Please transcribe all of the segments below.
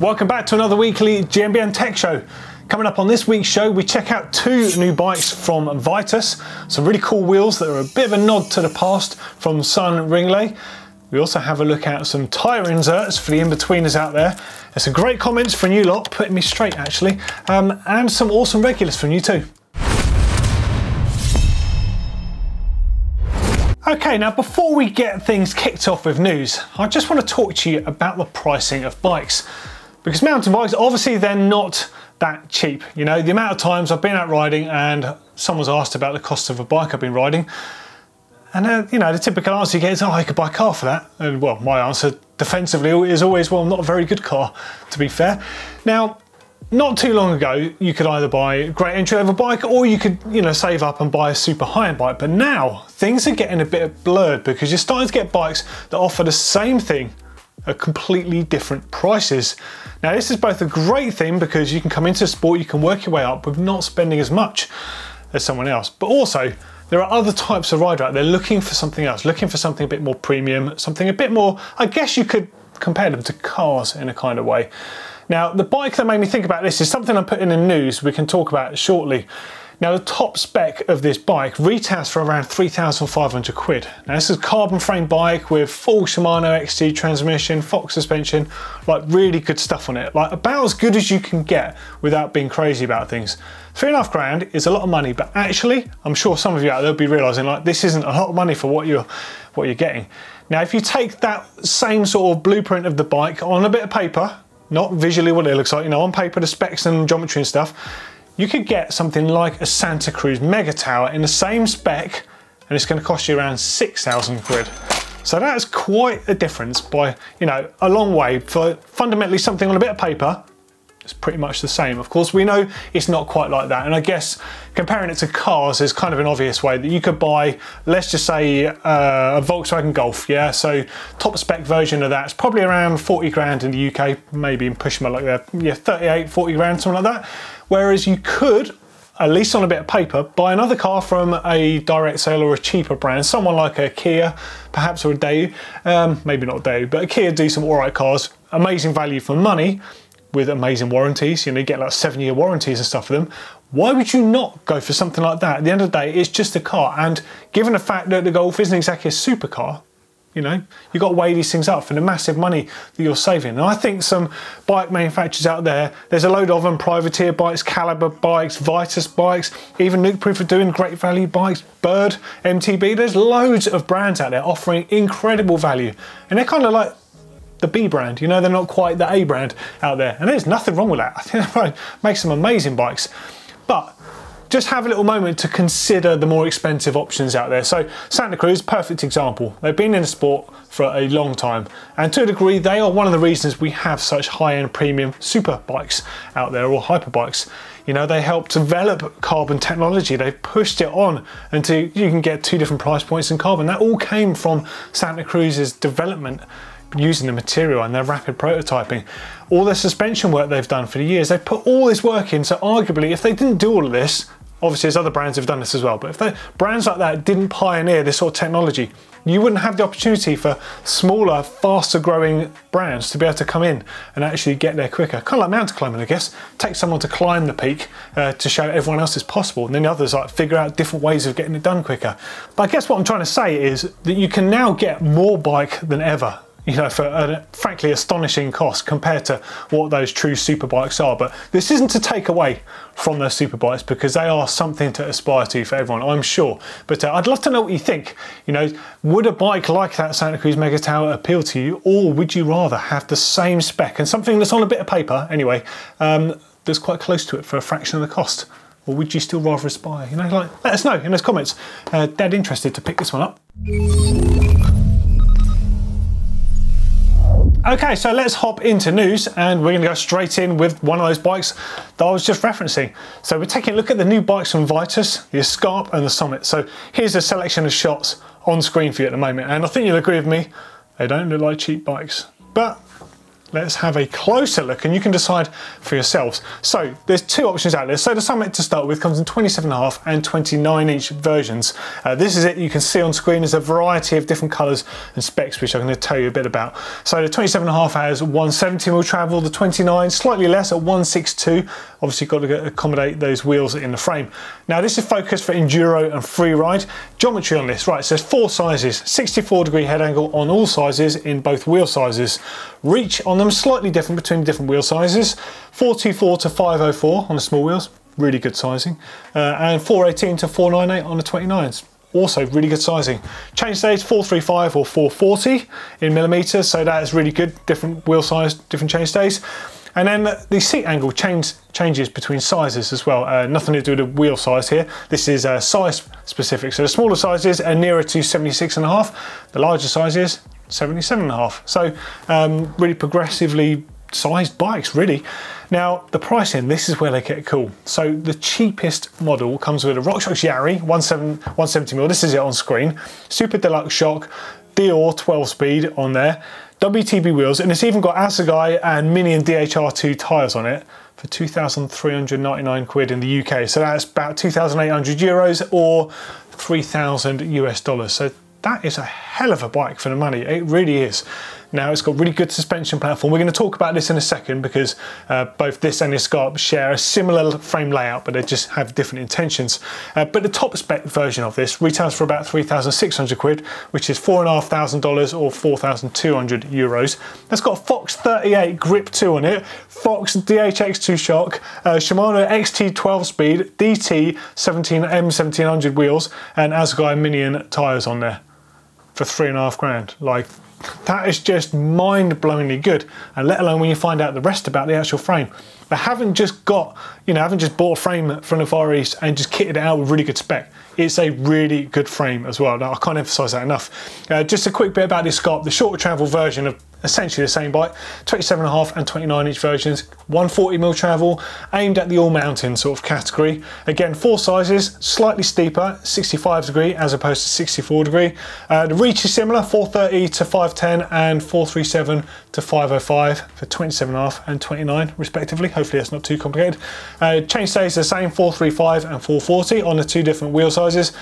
Welcome back to another weekly GMBN Tech Show. Coming up on this week's show, we check out two new bikes from Vitus, some really cool wheels that are a bit of a nod to the past from Sun Ringlé. We also have a look at some tyre inserts for the in-betweeners out there. There's some great comments from you lot, putting me straight actually, um, and some awesome regulars from you too. Okay, now before we get things kicked off with news, I just want to talk to you about the pricing of bikes. Because mountain bikes, obviously they're not that cheap. You know, the amount of times I've been out riding and someone's asked about the cost of a bike I've been riding, and uh, you know, the typical answer you get is, oh, I could buy a car for that. And well, my answer defensively is always, well, not a very good car, to be fair. Now, not too long ago, you could either buy a great entry level bike or you could, you know, save up and buy a super high end bike. But now things are getting a bit blurred because you're starting to get bikes that offer the same thing completely different prices. Now, this is both a great thing because you can come into sport, you can work your way up with not spending as much as someone else, but also there are other types of rider out there looking for something else, looking for something a bit more premium, something a bit more, I guess you could compare them to cars in a kind of way. Now, the bike that made me think about this is something I'm putting in the news we can talk about shortly. Now the top spec of this bike retails for around 3,500 quid. Now this is a carbon frame bike with full Shimano XT transmission, Fox suspension, like really good stuff on it. Like about as good as you can get without being crazy about things. Three and a half grand is a lot of money, but actually, I'm sure some of you out there will be realizing like this isn't a lot of money for what you're, what you're getting. Now if you take that same sort of blueprint of the bike on a bit of paper, not visually what it looks like, you know, on paper the specs and geometry and stuff, you could get something like a Santa Cruz Megatower in the same spec and it's going to cost you around 6,000 quid. So that's quite a difference by, you know, a long way for fundamentally something on a bit of paper it's pretty much the same. Of course, we know it's not quite like that. And I guess comparing it to cars is kind of an obvious way that you could buy, let's just say uh, a Volkswagen Golf, yeah? So top spec version of that's probably around 40 grand in the UK, maybe in pushing like that, yeah, 38, 40 grand, something like that. Whereas you could, at least on a bit of paper, buy another car from a direct sale or a cheaper brand, someone like a Kia, perhaps or a Daewoo, um, maybe not a Daewoo, but a Kia do some all right cars, amazing value for money, with amazing warranties, you know, you get like seven year warranties and stuff for them. Why would you not go for something like that? At the end of the day, it's just a car. And given the fact that the Golf isn't exactly a supercar, you know, you've got to weigh these things up for the massive money that you're saving. And I think some bike manufacturers out there, there's a load of them, Privateer bikes, Calibre bikes, Vitus bikes, even Nukeproof are doing great value bikes, Bird, MTB, there's loads of brands out there offering incredible value. And they're kind of like the B brand. You know, they're not quite the A brand out there. And there's nothing wrong with that. I think that makes some amazing bikes. But just have a little moment to consider the more expensive options out there. So Santa Cruz, perfect example. They've been in the sport for a long time. And to a degree, they are one of the reasons we have such high-end premium super bikes out there or hyper bikes. You know, they help develop carbon technology. They've pushed it on until you can get two different price points in carbon. That all came from Santa Cruz's development using the material and their rapid prototyping. All the suspension work they've done for the years, they've put all this work in, so arguably if they didn't do all of this, obviously there's other brands have done this as well, but if they, brands like that didn't pioneer this sort of technology, you wouldn't have the opportunity for smaller, faster growing brands to be able to come in and actually get there quicker. Kind of like mountain climbing, I guess. Take someone to climb the peak uh, to show everyone else it's possible, and then the others like figure out different ways of getting it done quicker. But I guess what I'm trying to say is that you can now get more bike than ever you know, for a frankly astonishing cost compared to what those true superbikes are. But this isn't to take away from those superbikes because they are something to aspire to for everyone, I'm sure. But uh, I'd love to know what you think. You know, would a bike like that Santa Cruz Megatower appeal to you, or would you rather have the same spec and something that's on a bit of paper anyway, um, that's quite close to it for a fraction of the cost? Or would you still rather aspire? You know, like let us know in those comments. Uh, dead interested to pick this one up. Okay, so let's hop into news and we're gonna go straight in with one of those bikes that I was just referencing. So we're taking a look at the new bikes from Vitus, the Escarp and the Summit. So here's a selection of shots on screen for you at the moment. And I think you'll agree with me, they don't look like cheap bikes. But let's have a closer look and you can decide for yourselves. So there's two options out there. So the Summit to start with comes in 27.5 and 29 inch versions. Uh, this is it you can see on screen. There's a variety of different colours and specs which I'm going to tell you a bit about. So the 27.5 has 170mm travel, the 29 slightly less at 162. Obviously got to accommodate those wheels in the frame. Now this is focused for enduro and free ride. Geometry on this, right, so there's four sizes, 64 degree head angle on all sizes in both wheel sizes. Reach on them slightly different between different wheel sizes. 424 to 504 on the small wheels, really good sizing. Uh, and 418 to 498 on the 29s also really good sizing. Chain stays 435 or 440 in millimeters, so that is really good, different wheel size, different chain stays. And then the seat angle change, changes between sizes as well. Uh, nothing to do with the wheel size here. This is uh, size specific. So the smaller sizes are nearer to 76 and a half. The larger sizes, 77 and a half. So um, really progressively sized bikes really. Now the pricing, this is where they get cool. So the cheapest model comes with a RockShox Yari 170mm, this is it on screen, Super Deluxe shock, Deore 12 speed on there, WTB wheels, and it's even got Assegai and Minion DHR2 tyres on it for 2,399 quid in the UK. So that's about 2,800 euros or 3,000 US dollars. So that is a hell of a bike for the money. It really is. Now it's got really good suspension platform. We're going to talk about this in a second because uh, both this and the Escarp share a similar frame layout, but they just have different intentions. Uh, but the top spec version of this retails for about 3,600 quid, which is four and a half thousand dollars or 4,200 euros. That's got Fox 38 Grip 2 on it, Fox DHX2 shock, uh, Shimano XT 12 speed, DT 17 M1700 wheels, and Assegai Minion tyres on there for three and a half grand. Like that is just mind-blowingly good. And let alone when you find out the rest about the actual frame. They haven't just got, you know, haven't just bought a frame from the Far East and just kitted it out with really good spec. It's a really good frame as well. Now, I can't emphasize that enough. Uh, just a quick bit about this Scarp, the shorter travel version of essentially the same bike, 27.5 and 29 inch versions, 140mm travel, aimed at the all mountain sort of category. Again, four sizes, slightly steeper, 65 degree as opposed to 64 degree. Uh, the reach is similar, 430 to 510 and 437 to 505 for 27.5 and 29 respectively. Hopefully that's not too complicated. Uh, chain stays the same, 435 and 440 on the two different wheel sizes.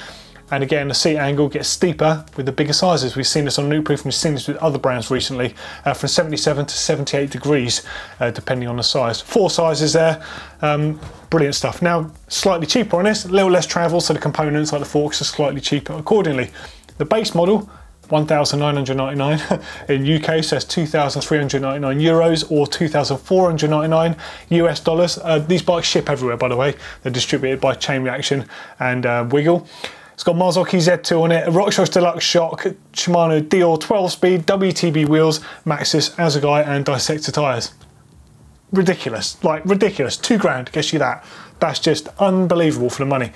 And again, the seat angle gets steeper with the bigger sizes. We've seen this on Nukeproof and we've seen this with other brands recently, uh, from 77 to 78 degrees, uh, depending on the size. Four sizes there, um, brilliant stuff. Now, slightly cheaper on this, a little less travel, so the components like the forks are slightly cheaper accordingly. The base model, 1,999 in UK says 2,399 euros or 2,499 US dollars. Uh, these bikes ship everywhere, by the way. They're distributed by Chain Reaction and uh, Wiggle. It's got Marzocchi Z2 on it, RockShox Deluxe shock, Shimano Deore 12 speed, WTB wheels, Maxxis, Assegai and Dissector tyres. Ridiculous, like ridiculous. Two grand gets you that. That's just unbelievable for the money.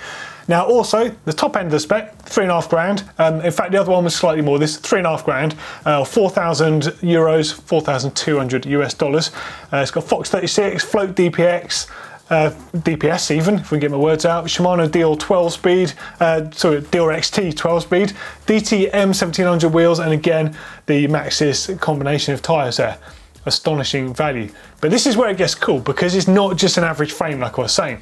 Now also, the top end of the spec, three and a half grand. Um, in fact, the other one was slightly more, this three and a half grand, uh, 4,000 euros, 4,200 US dollars. Uh, it's got Fox 36, Float DPX, uh, DPS even, if we can get my words out, Shimano Deore 12 speed, uh, sorry, Deore XT 12 speed, DTM 1700 wheels, and again, the Maxxis combination of tyres there. Astonishing value. But this is where it gets cool because it's not just an average frame like I was saying.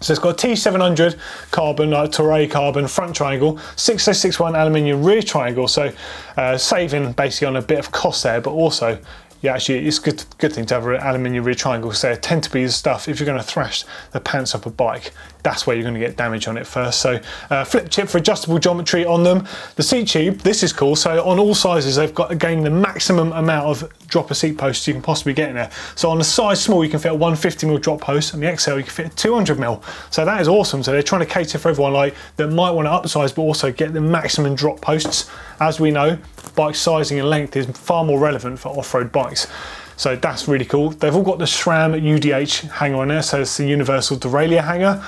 So it's got a T700 carbon, Toray carbon front triangle, 6061 aluminium rear triangle, so uh, saving basically on a bit of cost there, but also yeah, actually, it's a good, good thing to have an aluminium rear triangle they tend to be the stuff, if you're going to thrash the pants off a bike, that's where you're going to get damage on it first. So uh, flip chip for adjustable geometry on them. The seat tube, this is cool. So on all sizes, they've got again the maximum amount of dropper seat posts you can possibly get in there. So on the size small, you can fit a 150mm drop post, and the XL, you can fit a 200mm. So that is awesome. So they're trying to cater for everyone like that might want to upsize, but also get the maximum drop posts. As we know, bike sizing and length is far more relevant for off-road bikes. So that's really cool. They've all got the SRAM UDH hanger on there, so it's the universal derailleur hanger.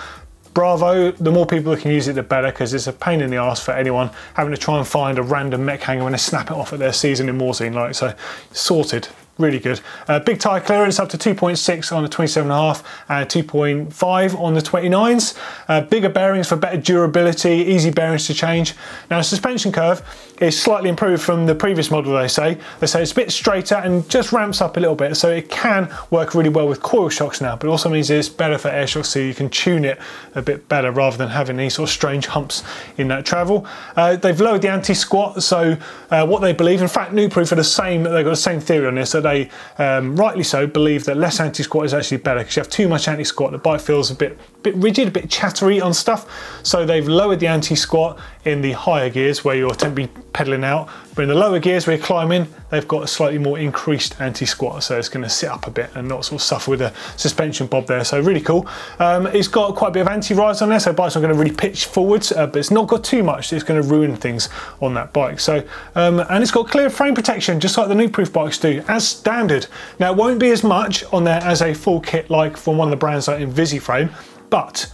Bravo, the more people that can use it, the better, because it's a pain in the ass for anyone having to try and find a random mech hanger they snap it off at their season in Morzine. Like, so sorted, really good. Uh, big tyre clearance up to 2.6 on the 27.5 and 2.5 on the 29s. Uh, bigger bearings for better durability, easy bearings to change. Now the suspension curve is slightly improved from the previous model they say. They say it's a bit straighter and just ramps up a little bit so it can work really well with coil shocks now but it also means it's better for air shocks so you can tune it a bit better rather than having these sort of strange humps in that travel. Uh, they've lowered the anti-squat so uh, what they believe, in fact Nukeproof are the same, they've got the same theory on this they um, rightly so believe that less anti-squat is actually better because you have too much anti-squat the bike feels a bit bit rigid, a bit chattery on stuff. So they've lowered the anti-squat in the higher gears where you're be pedaling out. But in the lower gears where you're climbing they've got a slightly more increased anti-squat. So it's going to sit up a bit and not sort of suffer with a suspension bob there. So really cool. Um, it's got quite a bit of anti-rise on there. So bike's not going to really pitch forwards uh, but it's not got too much. It's going to ruin things on that bike. So um, and it's got clear frame protection just like the Nukeproof bikes do as standard. Now it won't be as much on there as a full kit like from one of the brands like Invisiframe but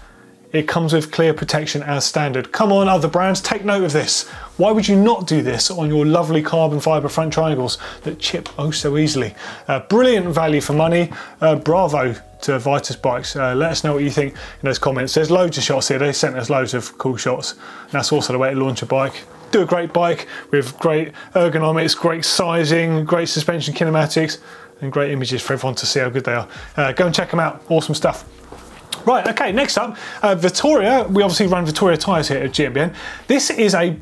it comes with clear protection as standard. Come on other brands, take note of this. Why would you not do this on your lovely carbon fibre front triangles that chip oh so easily? Uh, brilliant value for money, uh, bravo to Vitus Bikes. Uh, let us know what you think in those comments. There's loads of shots here, they sent us loads of cool shots. And that's also the way to launch a bike. Do a great bike with great ergonomics, great sizing, great suspension kinematics, and great images for everyone to see how good they are. Uh, go and check them out, awesome stuff. Right, okay, next up, uh, Vittoria. We obviously run Vittoria tyres here at GMBN. This is a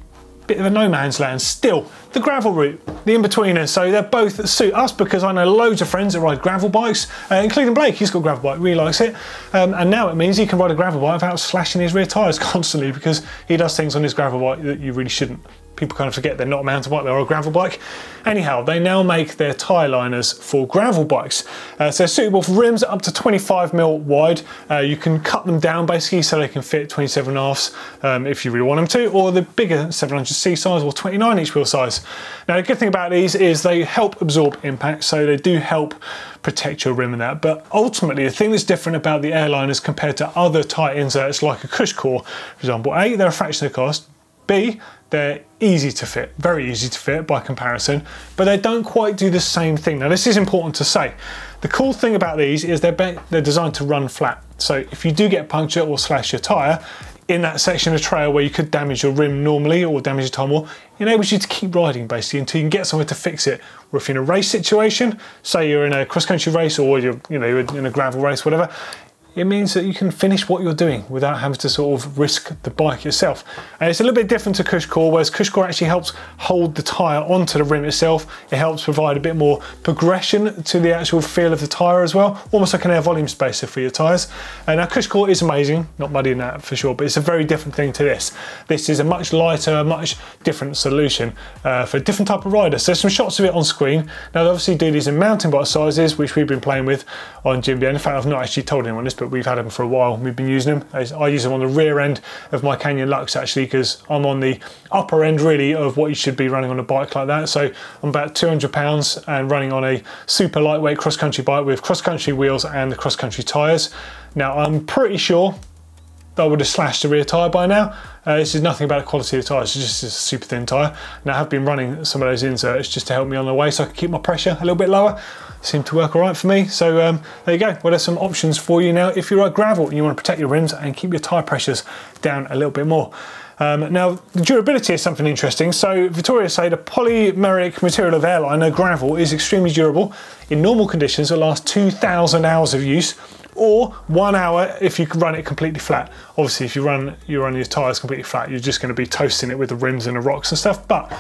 bit of a no man's land still. The gravel route, the in-betweeners, so they both suit us because I know loads of friends that ride gravel bikes, uh, including Blake, he's got a gravel bike, really likes it. Um, and now it means he can ride a gravel bike without slashing his rear tyres constantly because he does things on his gravel bike that you really shouldn't people kind of forget they're not a mountain bike, they're a gravel bike. Anyhow, they now make their tyre liners for gravel bikes. Uh, so they're suitable for rims up to 25 mil wide. Uh, you can cut them down basically so they can fit 27 halves um, if you really want them to, or the bigger 700c size or 29 inch wheel size. Now the good thing about these is they help absorb impact, so they do help protect your rim and that. But ultimately, the thing that's different about the airliners compared to other tyre inserts like a Cushcore, for example, A, they're a fraction of the cost, B, they're easy to fit, very easy to fit by comparison, but they don't quite do the same thing. Now this is important to say. The cool thing about these is they're, they're designed to run flat. So if you do get puncture or slash your tyre, in that section of trail where you could damage your rim normally or damage your tyre more, enables you to keep riding basically until you can get somewhere to fix it. Or if you're in a race situation, say you're in a cross-country race or you're, you know, you're in a gravel race, whatever, it means that you can finish what you're doing without having to sort of risk the bike yourself. And it's a little bit different to Cushcore, whereas Cushcore actually helps hold the tyre onto the rim itself. It helps provide a bit more progression to the actual feel of the tyre as well, almost like an air volume spacer for your tyres. And now Cushcore is amazing, not muddy in that for sure, but it's a very different thing to this. This is a much lighter, much different solution uh, for a different type of rider. So there's some shots of it on screen. Now they obviously do these in mountain bike sizes, which we've been playing with on GMBN. In fact, I've not actually told anyone this, but but we've had them for a while. We've been using them. I use them on the rear end of my Canyon Lux actually because I'm on the upper end really of what you should be running on a bike like that. So I'm about 200 pounds and running on a super lightweight cross country bike with cross country wheels and the cross country tyres. Now I'm pretty sure I would have slashed the rear tyre by now. Uh, this is nothing about the quality of the tyres, it's just a super thin tyre. Now I have been running some of those inserts just to help me on the way so I can keep my pressure a little bit lower seem to work all right for me. So um, there you go. Well, there's some options for you now. If you're at gravel and you want to protect your rims and keep your tyre pressures down a little bit more. Um, now, the durability is something interesting. So Vittoria say the polymeric material of airliner gravel is extremely durable. In normal conditions, it lasts 2,000 hours of use or one hour if you can run it completely flat. Obviously, if you run, you run your tyres completely flat, you're just going to be toasting it with the rims and the rocks and stuff, but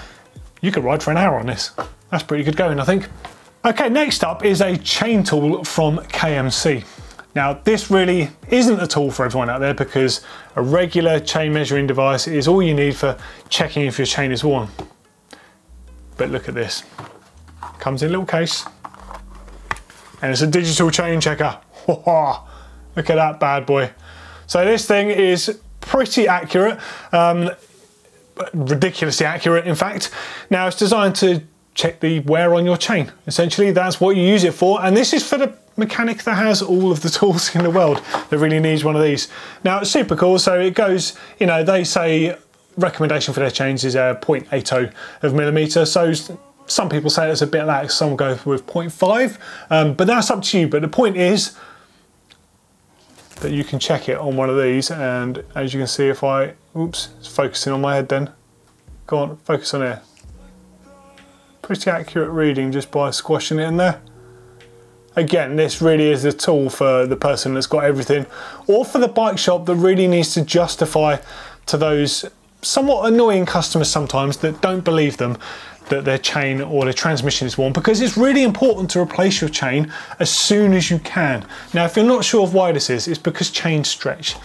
you could ride for an hour on this. That's pretty good going, I think. Okay, next up is a chain tool from KMC. Now, this really isn't a tool for everyone out there because a regular chain measuring device is all you need for checking if your chain is worn. But look at this. Comes in a little case and it's a digital chain checker. look at that bad boy. So this thing is pretty accurate, um, ridiculously accurate in fact. Now it's designed to check the wear on your chain. Essentially, that's what you use it for. And this is for the mechanic that has all of the tools in the world that really needs one of these. Now, it's super cool. So it goes, you know, they say recommendation for their chains is a uh, 0.80 of millimeter. So Some people say it's a bit lax, some go with 0.5, um, but that's up to you. But the point is that you can check it on one of these, and as you can see, if I, oops, it's focusing on my head then. Go on, focus on here. Pretty accurate reading just by squashing it in there. Again, this really is a tool for the person that's got everything, or for the bike shop that really needs to justify to those somewhat annoying customers sometimes that don't believe them that their chain or their transmission is worn because it's really important to replace your chain as soon as you can. Now, if you're not sure of why this is, it's because chains stretch,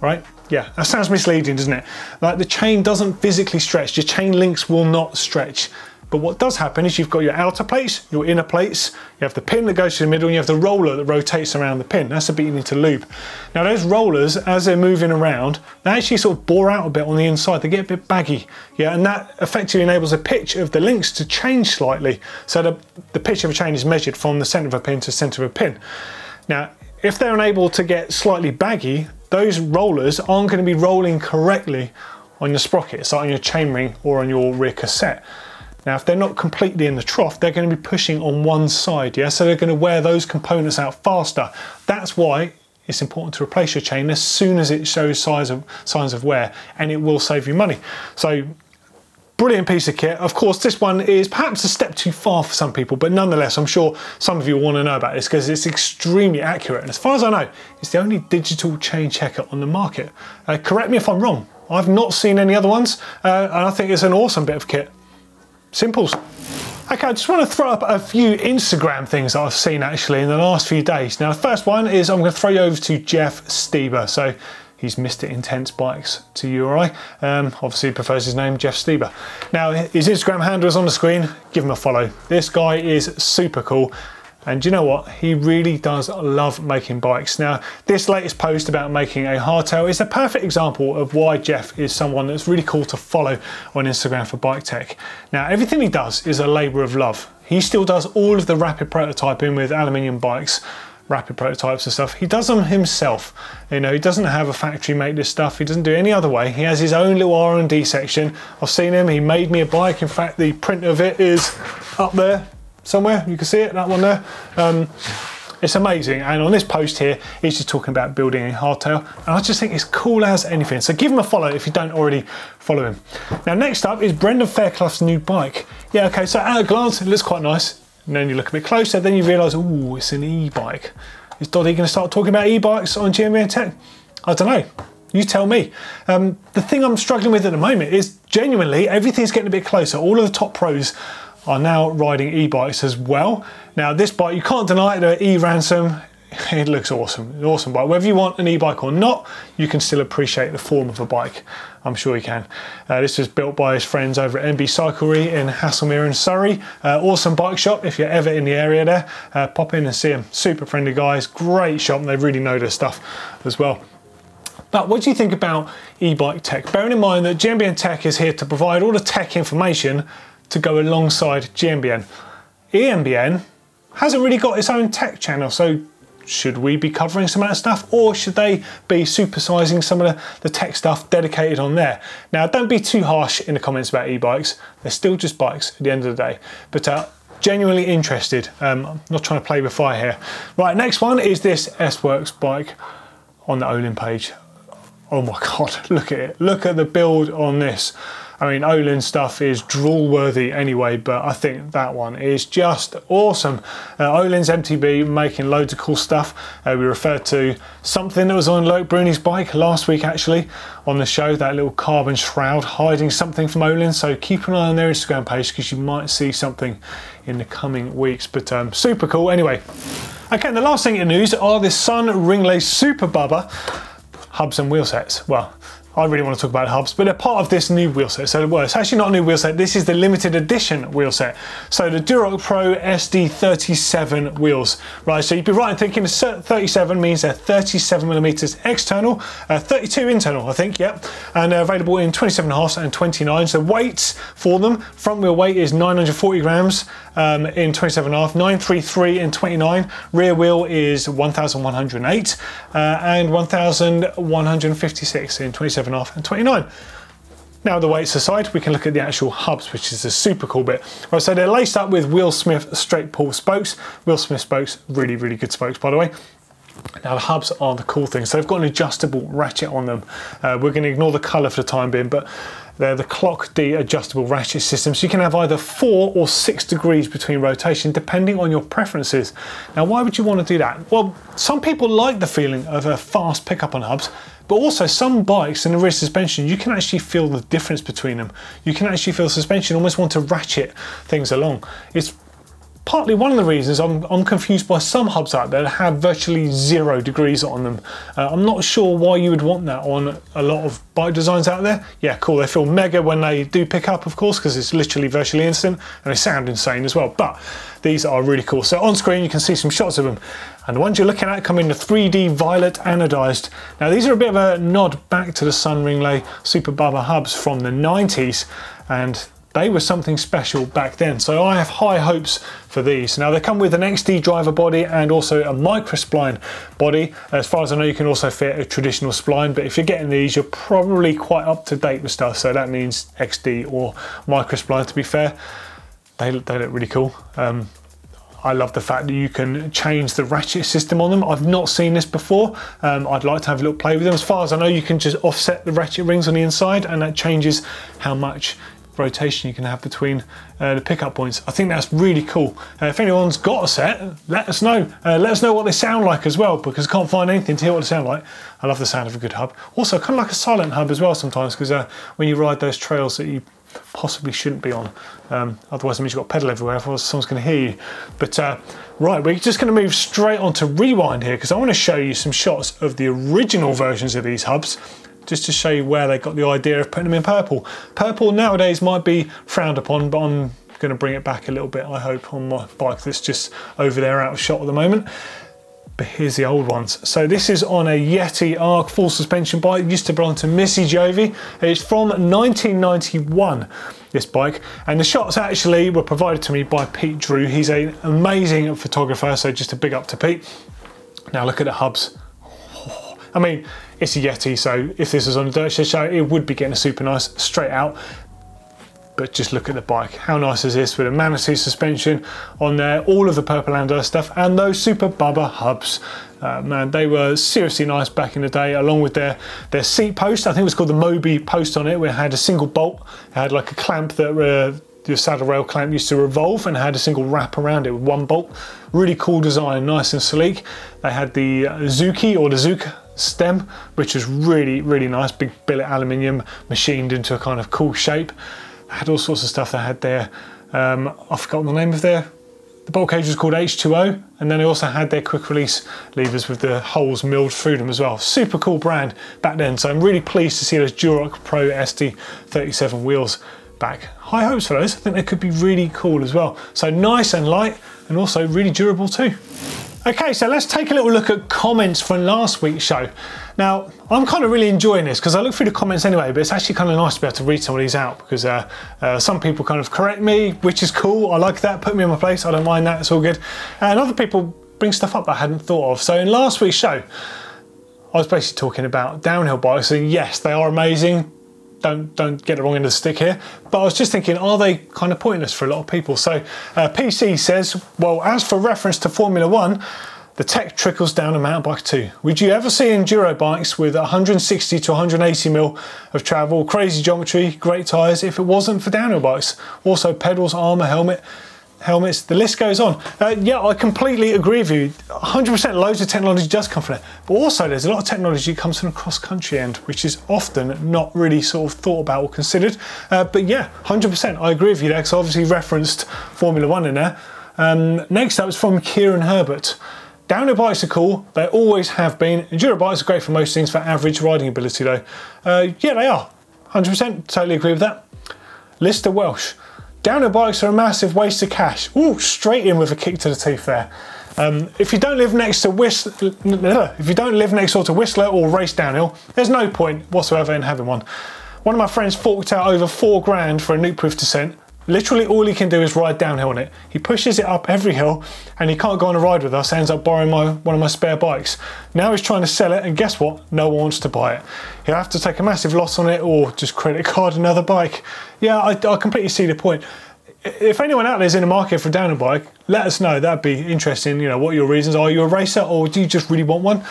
right? Yeah, that sounds misleading, doesn't it? Like the chain doesn't physically stretch, your chain links will not stretch. But what does happen is you've got your outer plates, your inner plates, you have the pin that goes to the middle, and you have the roller that rotates around the pin. That's the bit you need to lube. Now those rollers, as they're moving around, they actually sort of bore out a bit on the inside. They get a bit baggy, yeah, and that effectively enables the pitch of the links to change slightly. So the, the pitch of a chain is measured from the center of a pin to the center of a pin. Now, if they're unable to get slightly baggy, those rollers aren't going to be rolling correctly on your sprocket, so on your chainring or on your rear cassette. Now, if they're not completely in the trough, they're going to be pushing on one side, yeah? So they're going to wear those components out faster. That's why it's important to replace your chain as soon as it shows signs of, signs of wear, and it will save you money. So brilliant piece of kit. Of course, this one is perhaps a step too far for some people, but nonetheless, I'm sure some of you want to know about this because it's extremely accurate. And as far as I know, it's the only digital chain checker on the market. Uh, correct me if I'm wrong. I've not seen any other ones, uh, and I think it's an awesome bit of kit. Simples. Okay, I just want to throw up a few Instagram things that I've seen actually in the last few days. Now, the first one is I'm going to throw you over to Jeff Steber. So he's Mr. Intense Bikes to you or I. Um, obviously, he prefers his name, Jeff Steber. Now, his Instagram handle is on the screen. Give him a follow. This guy is super cool. And you know what? He really does love making bikes. Now, this latest post about making a hardtail is a perfect example of why Jeff is someone that's really cool to follow on Instagram for bike tech. Now, everything he does is a labour of love. He still does all of the rapid prototyping with aluminium bikes, rapid prototypes and stuff. He does them himself. You know, he doesn't have a factory make this stuff. He doesn't do any other way. He has his own little R&D section. I've seen him. He made me a bike. In fact, the print of it is up there somewhere. You can see it, that one there. Um, it's amazing. And on this post here, he's just talking about building a hardtail. And I just think it's cool as anything. So give him a follow if you don't already follow him. Now, next up is Brendan Fairclough's new bike. Yeah, okay, so at a glance, it looks quite nice. And then you look a bit closer, then you realise, oh, it's an e-bike. Is Doddy going to start talking about e-bikes on GMBN Tech? I don't know. You tell me. Um, the thing I'm struggling with at the moment is genuinely everything's getting a bit closer. All of the top pros are now riding e-bikes as well. Now this bike, you can't deny it, the e-ransom, it looks awesome, an awesome bike. Whether you want an e-bike or not, you can still appreciate the form of a bike. I'm sure you can. Uh, this was built by his friends over at NB Cyclery in Haslemere in Surrey. Uh, awesome bike shop if you're ever in the area there. Uh, pop in and see them. Super friendly guys, great shop, and they really know their stuff as well. But what do you think about e-bike tech? Bearing in mind that GMBN Tech is here to provide all the tech information to go alongside GMBN. EMBN hasn't really got its own tech channel, so should we be covering some of that stuff or should they be supersizing some of the, the tech stuff dedicated on there? Now, don't be too harsh in the comments about e-bikes. They're still just bikes at the end of the day. But uh, genuinely interested. Um, I'm not trying to play with fire here. Right, next one is this S-Works bike on the Olin page. Oh my God, look at it. Look at the build on this. I mean, Olin stuff is drool worthy anyway, but I think that one is just awesome. Uh, Olin's MTB making loads of cool stuff. Uh, we referred to something that was on Loic Bruni's bike last week actually on the show, that little carbon shroud hiding something from Olin. So keep an eye on their Instagram page because you might see something in the coming weeks. But um, super cool. Anyway, okay, the last thing in news are the Sun Ringlé Super Bubba hubs and wheel sets. Well, I really want to talk about hubs, but they're part of this new wheel set. So well, it's actually not a new wheel set, this is the limited edition wheel set. So the Duroc Pro SD37 wheels, right? So you'd be right in thinking 37 means they're 37 millimeters external, uh, 32 internal, I think, yep. And they're available in 27 and and 29. So weights for them, front wheel weight is 940 grams um, in 27 and 933 in 29. Rear wheel is 1,108 uh, and 1,156 in 27 and 29. Now the weights aside, we can look at the actual hubs, which is a super cool bit. Right, so they're laced up with Wheelsmith straight pull spokes. Wheelsmith spokes, really, really good spokes, by the way. Now the hubs are the cool thing. So they've got an adjustable ratchet on them. Uh, we're going to ignore the colour for the time being, but they're the Clock D adjustable ratchet system. So you can have either four or six degrees between rotation, depending on your preferences. Now, why would you want to do that? Well, some people like the feeling of a fast pickup on hubs, but also some bikes in the rear suspension, you can actually feel the difference between them. You can actually feel suspension almost want to ratchet things along. It's partly one of the reasons I'm, I'm, confused by some hubs out there that have virtually zero degrees on them. Uh, I'm not sure why you would want that on a lot of bike designs out there. Yeah, cool, they feel mega when they do pick up, of course, because it's literally virtually instant, and they sound insane as well. But these are really cool. So on screen, you can see some shots of them. And the ones you're looking at come in the 3D violet anodized. Now these are a bit of a nod back to the Sun Ringlé Super Bubba hubs from the 90s. And they were something special back then. So I have high hopes for these. Now they come with an XD driver body and also a micro spline body. As far as I know, you can also fit a traditional spline, but if you're getting these, you're probably quite up to date with stuff. So that means XD or micro spline to be fair. They, they look really cool. Um, I love the fact that you can change the ratchet system on them. I've not seen this before. Um, I'd like to have a little play with them. As far as I know, you can just offset the ratchet rings on the inside and that changes how much rotation you can have between uh, the pickup points. I think that's really cool. Uh, if anyone's got a set, let us know. Uh, let us know what they sound like as well, because I can't find anything to hear what they sound like. I love the sound of a good hub. Also, kind of like a silent hub as well sometimes, because uh, when you ride those trails that you possibly shouldn't be on, um, otherwise it means you've got pedal everywhere, otherwise someone's going to hear you. But uh, right, we're just going to move straight on to rewind here, because I want to show you some shots of the original versions of these hubs just to show you where they got the idea of putting them in purple. Purple nowadays might be frowned upon, but I'm going to bring it back a little bit, I hope, on my bike that's just over there out of shot at the moment. But here's the old ones. So this is on a Yeti Arc full suspension bike. It used to belong to Missy Giove. It's from 1991, this bike. And the shots actually were provided to me by Pete Drew. He's an amazing photographer, so just a big up to Pete. Now look at the hubs. I mean, it's a Yeti, so if this was on a dirt shed show, it would be getting a super nice straight out. But just look at the bike. How nice is this with a Manitou suspension on there, all of the purple and stuff, and those super Bubba hubs. Uh, man, they were seriously nice back in the day, along with their, their seat post. I think it was called the Moby post on it, where it had a single bolt. It had like a clamp that uh, your saddle rail clamp used to revolve and had a single wrap around it with one bolt. Really cool design, nice and sleek. They had the Zuki or the Zook stem, which was really, really nice. Big billet aluminium machined into a kind of cool shape. Had all sorts of stuff they had there. Um, I've forgotten the name of their the bolt cage was called H2O, and then they also had their quick release levers with the holes milled through them as well. Super cool brand back then, so I'm really pleased to see those Duroc Pro SD37 wheels back. High hopes for those, I think they could be really cool as well. So nice and light, and also really durable too. Okay, so let's take a little look at comments from last week's show. Now, I'm kind of really enjoying this because I look through the comments anyway, but it's actually kind of nice to be able to read some of these out because uh, uh, some people kind of correct me, which is cool. I like that, put me in my place. I don't mind that, it's all good. And other people bring stuff up I hadn't thought of. So in last week's show, I was basically talking about downhill bikes, and yes, they are amazing don't don't get the wrong end of the stick here. But I was just thinking, are they kind of pointless for a lot of people? So uh, PC says, well, as for reference to Formula One, the tech trickles down a mountain bike too. Would you ever see enduro bikes with 160 to 180 mil of travel, crazy geometry, great tyres if it wasn't for downhill bikes? Also pedals, armour, helmet, helmets, the list goes on. Uh, yeah, I completely agree with you. 100% loads of technology does come from there, But also there's a lot of technology that comes from the cross-country end, which is often not really sort of thought about or considered. Uh, but yeah, 100% I agree with you there, because I obviously referenced Formula One in there. Um, next up is from Kieran Herbert. Down a bicycle, they always have been. Enduro bikes are great for most things for average riding ability though. Uh, yeah, they are. 100% totally agree with that. Lister Welsh. Downhill bikes are a massive waste of cash. Ooh, straight in with a kick to the teeth there. Um, if you don't live next to Whistler, if you don't live next door to Whistler or race downhill, there's no point whatsoever in having one. One of my friends forked out over four grand for a Nukeproof Dissent. Literally all he can do is ride downhill on it. He pushes it up every hill and he can't go on a ride with us, ends up borrowing my, one of my spare bikes. Now he's trying to sell it and guess what? No one wants to buy it. He'll have to take a massive loss on it or just credit card another bike. Yeah, I, I completely see the point. If anyone out there is in the market for a downhill bike, let us know. That'd be interesting. You know, what your reasons are. Are you a racer or do you just really want one?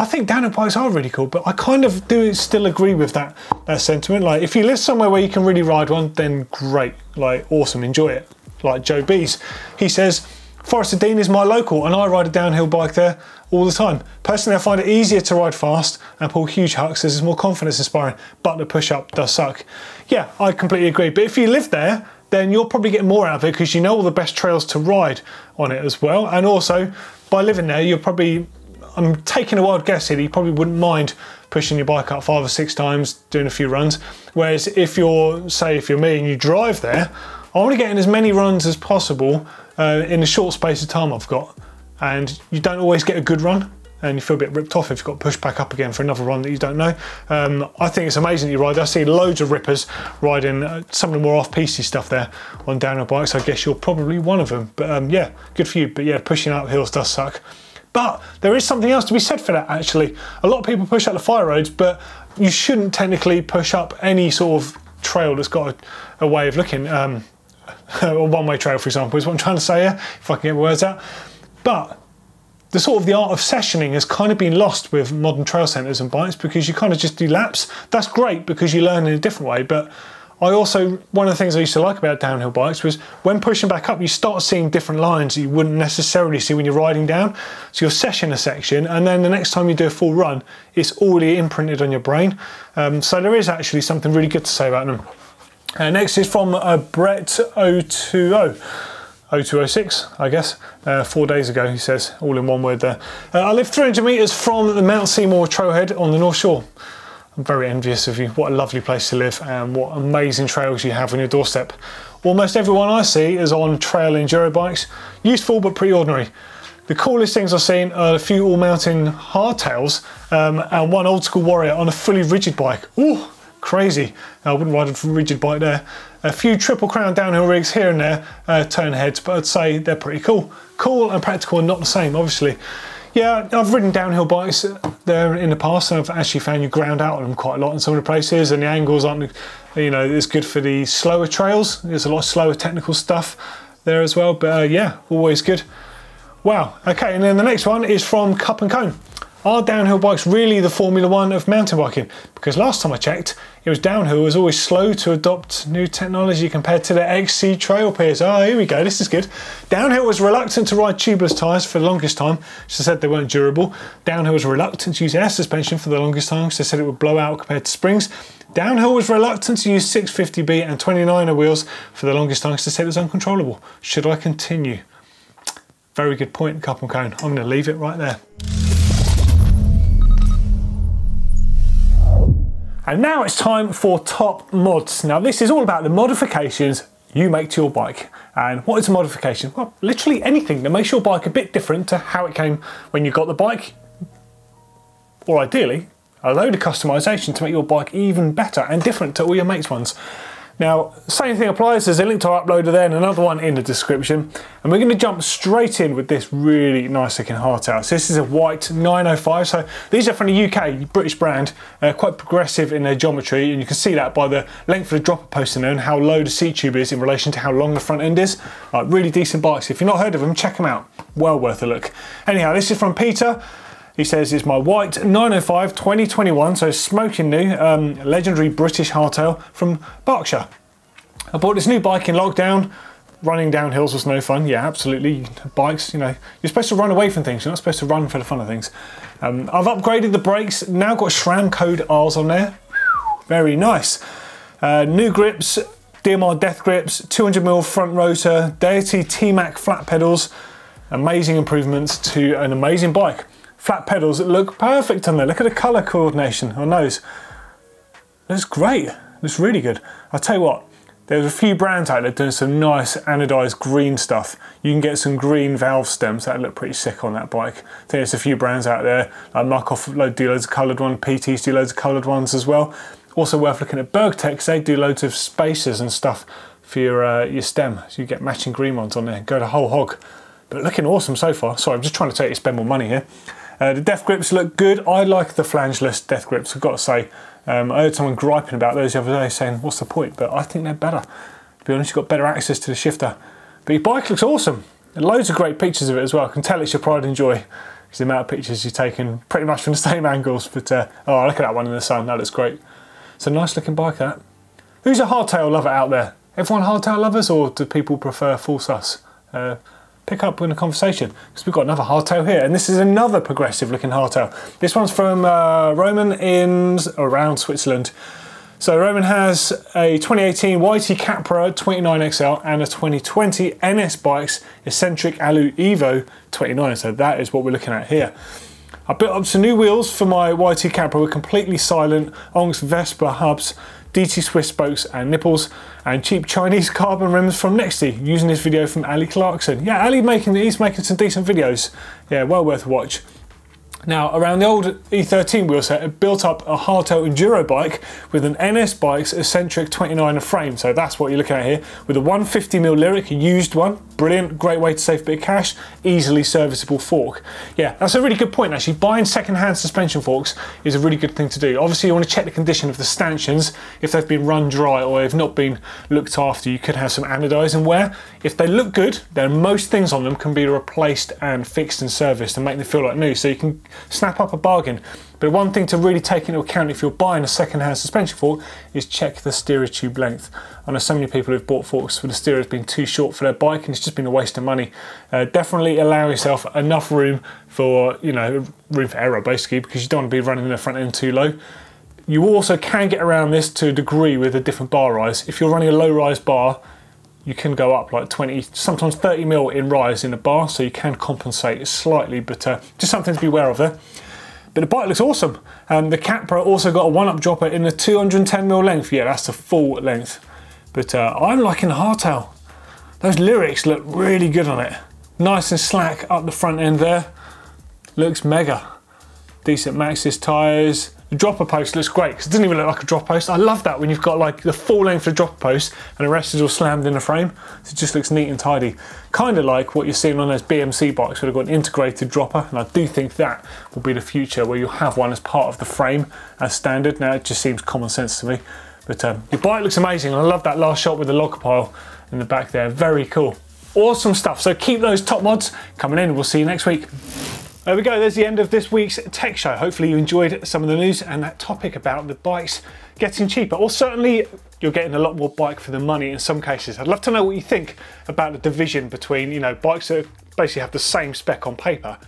I think downhill bikes are really cool, but I kind of do still agree with that, that sentiment. Like, if you live somewhere where you can really ride one, then great, like, awesome, enjoy it. Like Joe Bees, he says, Forest Dean is my local, and I ride a downhill bike there all the time. Personally, I find it easier to ride fast and pull huge hucks as it's more confidence inspiring, but the push up does suck. Yeah, I completely agree. But if you live there, then you'll probably get more out of it because you know all the best trails to ride on it as well. And also, by living there, you're probably I'm taking a wild guess here, you probably wouldn't mind pushing your bike up five or six times, doing a few runs. Whereas if you're, say, if you're me and you drive there, I want to get in as many runs as possible uh, in the short space of time I've got. And you don't always get a good run and you feel a bit ripped off if you've got pushed back up again for another run that you don't know. Um, I think it's amazing that you ride. I see loads of rippers riding uh, some of the more off-piste stuff there on downhill bikes. I guess you're probably one of them. But um, yeah, good for you. But yeah, pushing up hills does suck. But there is something else to be said for that actually. A lot of people push up the fire roads, but you shouldn't technically push up any sort of trail that's got a, a way of looking. Um, a one-way trail, for example, is what I'm trying to say here, if I can get words out. But the sort of the art of sessioning has kind of been lost with modern trail centres and bikes because you kind of just do laps. That's great because you learn in a different way, but I also, one of the things I used to like about downhill bikes was when pushing back up, you start seeing different lines that you wouldn't necessarily see when you're riding down. So you'll session a section, and then the next time you do a full run, it's already imprinted on your brain. Um, so there is actually something really good to say about them. Uh, next is from uh, Brett 020. 0206, I guess, uh, four days ago, he says, all in one word there. Uh, I live 300 metres from the Mount Seymour trailhead on the North Shore. Very envious of you. What a lovely place to live and what amazing trails you have on your doorstep. Almost everyone I see is on trail enduro bikes. Useful but pretty ordinary. The coolest things I've seen are a few all-mountain hardtails um, and one old school warrior on a fully rigid bike. Ooh, crazy. I wouldn't ride a rigid bike there. A few triple crown downhill rigs here and there, uh, turn heads, but I'd say they're pretty cool. Cool and practical and not the same, obviously. Yeah, I've ridden downhill bikes there in the past, and I've actually found you ground out on them quite a lot in some of the places, and the angles aren't, you know, it's good for the slower trails. There's a lot of slower technical stuff there as well, but uh, yeah, always good. Wow, okay, and then the next one is from Cup and Cone. Are downhill bikes really the Formula One of mountain biking? Because last time I checked, it was downhill was always slow to adopt new technology compared to the XC trail peers. Oh, ah, here we go, this is good. Downhill was reluctant to ride tubeless tyres for the longest time, she said they weren't durable. Downhill was reluctant to use air suspension for the longest time, they said it would blow out compared to springs. Downhill was reluctant to use 650B and 29er wheels for the longest time, they said it was uncontrollable. Should I continue? Very good point, and Cone. I'm going to leave it right there. And now it's time for top mods. Now this is all about the modifications you make to your bike. And what is a modification? Well, literally anything that makes your bike a bit different to how it came when you got the bike. Or ideally, a load of customization to make your bike even better and different to all your mates' ones. Now, same thing applies, there's a link to our uploader there and another one in the description. And we're gonna jump straight in with this really nice looking hardtail. So this is a Whyte 905, so these are from the UK, British brand, uh, quite progressive in their geometry, and you can see that by the length of the dropper post in there and how low the seat tube is in relation to how long the front end is. Uh, really decent bikes. If you've not heard of them, check them out. Well worth a look. Anyhow, this is from Peter. He says it's my Whyte 905 2021, so smoking new, um, legendary British hardtail from Berkshire. I bought this new bike in lockdown. Running down hills was no fun. Yeah, absolutely. Bikes, you know, you're supposed to run away from things. You're not supposed to run for the fun of things. Um, I've upgraded the brakes. Now got SRAM code R's on there. Very nice. Uh, new grips, DMR Death grips, 200mm front rotor, Deity T-Mac flat pedals. Amazing improvements to an amazing bike flat pedals that look perfect on there. Look at the colour coordination on those. Looks great. Looks really good. I'll tell you what, there's a few brands out there doing some nice anodized green stuff. You can get some green valve stems that look pretty sick on that bike. I think there's a few brands out there, like Muc-Off do loads of coloured ones, PTs do loads of coloured ones as well. Also worth looking at Burgtec, they do loads of spacers and stuff for your, uh, your stem. So you get matching green ones on there. Go to whole hog. But looking awesome so far. Sorry, I'm just trying to take you spend more money here. Uh, the death grips look good. I like the flangeless death grips, I've got to say. Um, I heard someone griping about those the other day saying, what's the point? But I think they're better. To be honest, you've got better access to the shifter. But your bike looks awesome. And loads of great pictures of it as well. I can tell it's your pride and joy. Because the amount of pictures you've taken pretty much from the same angles. But uh, oh, look at that one in the sun. That looks great. It's a nice looking bike, that. Who's a hardtail lover out there? Everyone hardtail lovers, or do people prefer full sus? Uh, pick up in a conversation because we've got another hardtail here, and this is another progressive looking hardtail. This one's from uh, Roman in around Switzerland. So Roman has a 2018 YT Capra 29XL and a 2020 NS Bikes Eccentric Alu Evo 29. So that is what we're looking at here. I built up some new wheels for my YT Capra with completely silent Onyx Vesper hubs DT Swiss spokes and nipples, and cheap Chinese carbon rims from Nextie, using this video from Ali Clarkson. Yeah, Ali making he's making some decent videos. Yeah, well worth a watch. Now, around the old E13 wheelset, it built up a hardtail enduro bike with an NS Bikes eccentric 29er frame. So that's what you're looking at here, with a 150mm Lyrik, a used one. Brilliant, great way to save a bit of cash, easily serviceable fork. Yeah, that's a really good point actually. Buying second-hand suspension forks is a really good thing to do. Obviously, you want to check the condition of the stanchions. If they've been run dry or they've not been looked after, you could have some anodizing wear. If they look good, then most things on them can be replaced and fixed and serviced and make them feel like new. So you can snap up a bargain. But one thing to really take into account if you're buying a second-hand suspension fork is check the steerer tube length. I know so many people who've bought forks where the steerer has been too short for their bike and it's just been a waste of money. Uh, definitely allow yourself enough room for, you know, room for error basically because you don't want to be running the front end too low. You also can get around this to a degree with a different bar rise. If you're running a low rise bar, you can go up like 20, sometimes 30 mil in rise in a bar, so you can compensate slightly, but uh, just something to be aware of there. But the bike looks awesome. And the Capra also got a OneUp dropper in the 210mm length. Yeah, that's the full length. But uh, I'm liking the hardtail. Those Lyriks look really good on it. Nice and slack up the front end there. Looks mega. Decent Maxxis tyres, the dropper post looks great because it doesn't even look like a drop post. I love that when you've got like the full length of the dropper post and the rest is all slammed in the frame. So it just looks neat and tidy. Kind of like what you're seeing on those BMC bikes where they've got an integrated dropper. And I do think that will be the future where you'll have one as part of the frame as standard. Now it just seems common sense to me. But um, your bike looks amazing. I love that last shot with the log pile in the back there. Very cool. Awesome stuff. So keep those top mods coming in. We'll see you next week. There we go, there's the end of this week's tech show. Hopefully you enjoyed some of the news and that topic about the bikes getting cheaper, or certainly you're getting a lot more bike for the money in some cases. I'd love to know what you think about the division between, you know, bikes that basically have the same spec on paper.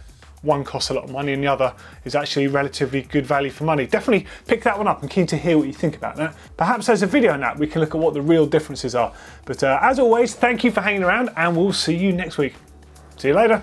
One costs a lot of money and the other is actually relatively good value for money. Definitely pick that one up. I'm keen to hear what you think about that. Perhaps there's a video on that. We can look at what the real differences are. But uh, as always, thank you for hanging around and we'll see you next week. See you later.